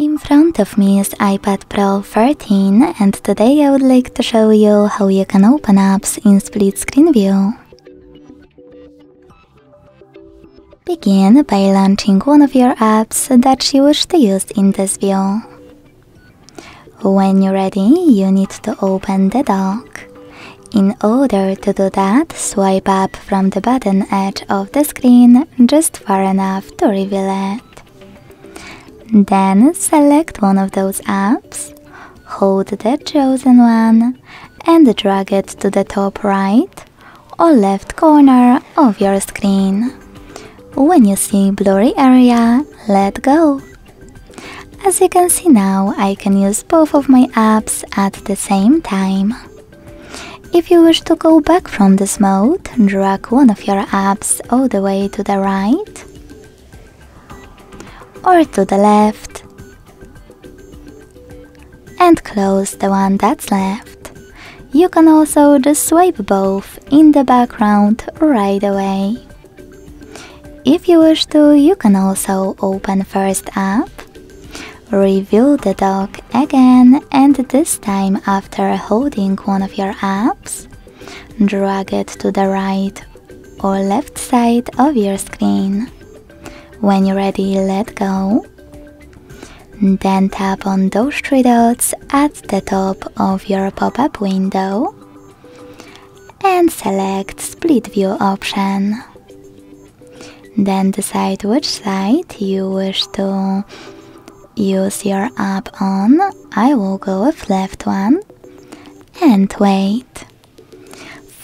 In front of me is iPad Pro 13 and today I would like to show you how you can open apps in split screen view. Begin by launching one of your apps that you wish to use in this view. When you're ready, you need to open the dock. In order to do that, swipe up from the bottom edge of the screen just far enough to reveal it. Then select one of those apps, hold the chosen one and drag it to the top right or left corner of your screen. When you see blurry area, let go. As you can see now, I can use both of my apps at the same time. If you wish to go back from this mode, drag one of your apps all the way to the right or to the left and close the one that's left. You can also just swipe both in the background right away. If you wish to, you can also open first app, review the dock again and this time after holding one of your apps, drag it to the right or left side of your screen. When you're ready, let go. Then tap on those three dots at the top of your pop-up window and select split view option. Then decide which side you wish to use your app on. I will go with left one and wait.